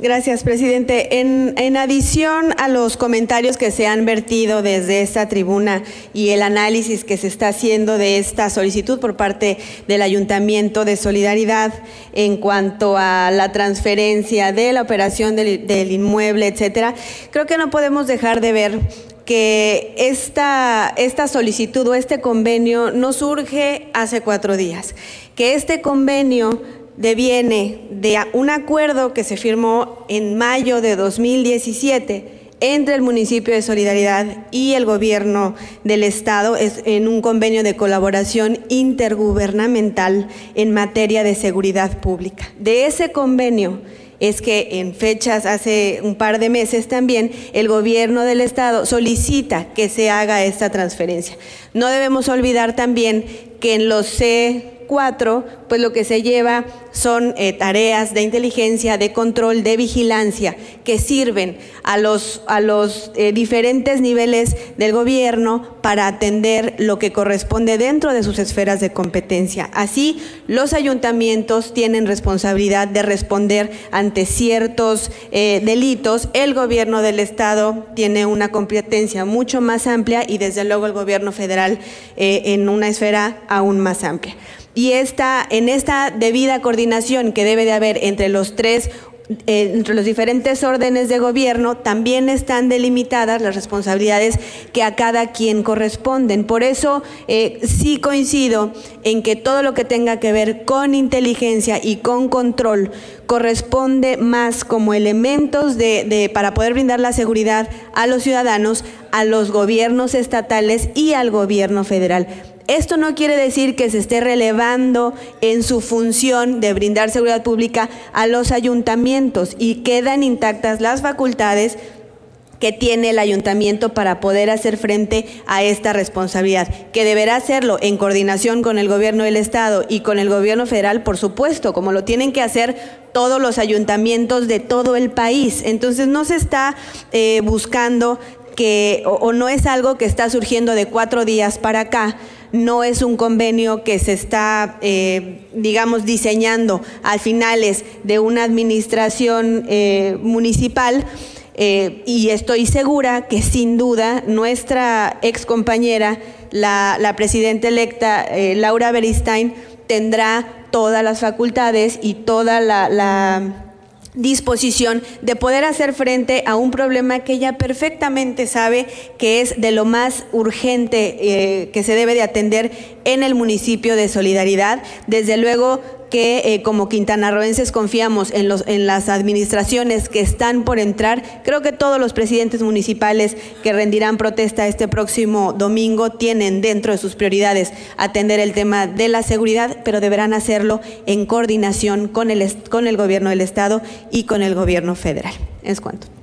Gracias, presidente. En, adición a los comentarios que se han vertido desde esta tribuna y el análisis que se está haciendo de esta solicitud por parte del Ayuntamiento de Solidaridad en cuanto a la transferencia de la operación del, del inmueble, etcétera, creo que no podemos dejar de ver que esta, esta solicitud o este convenio no surge hace cuatro días, que este convenio deviene de un acuerdo que se firmó en mayo de 2017 entre el municipio de Solidaridad y el gobierno del estado es en un convenio de colaboración intergubernamental en materia de seguridad pública. De ese convenio es que en fechas hace un par de meses también el gobierno del estado solicita que se haga esta transferencia. No debemos olvidar también que en los C cuatro, pues lo que se lleva son eh, tareas de inteligencia, de control, de vigilancia, que sirven a los, eh, diferentes niveles del gobierno para atender lo que corresponde dentro de sus esferas de competencia. Así, los ayuntamientos tienen responsabilidad de responder ante ciertos eh, delitos. El gobierno del Estado tiene una competencia mucho más amplia y desde luego el gobierno federal en una esfera aún más amplia y esta, en esta debida coordinación que debe de haber entre los tres eh, entre los diferentes órdenes de gobierno también están delimitadas las responsabilidades que a cada quien corresponden. Por eso eh, sí coincido en que todo lo que tenga que ver con inteligencia y con control corresponde más como elementos de, para poder brindar la seguridad a los ciudadanos, a los gobiernos estatales y al gobierno federal. Esto no quiere decir que se esté relevando en su función de brindar seguridad pública a los ayuntamientos y quedan intactas las facultades que tiene el ayuntamiento para poder hacer frente a esta responsabilidad, que deberá hacerlo en coordinación con el gobierno del Estado y con el gobierno federal, por supuesto, como lo tienen que hacer todos los ayuntamientos de todo el país. Entonces no se está eh, buscando que, o no es algo que está surgiendo de cuatro días para acá, no es un convenio que se está, eh, digamos, diseñando a finales de una administración eh, municipal. Eh, y estoy segura que sin duda nuestra ex compañera, la, presidenta electa Laura Beristain, tendrá todas las facultades y toda la disposición de poder hacer frente a un problema que ella perfectamente sabe que es de lo más urgente eh, que se debe de atender en el municipio de Solidaridad. Desde luego, que eh, como quintanarroenses confiamos en, los, en las administraciones que están por entrar. Creo que todos los presidentes municipales que rendirán protesta este próximo domingo tienen dentro de sus prioridades atender el tema de la seguridad, pero deberán hacerlo en coordinación con el, con el gobierno del Estado y con el gobierno federal. Es cuanto.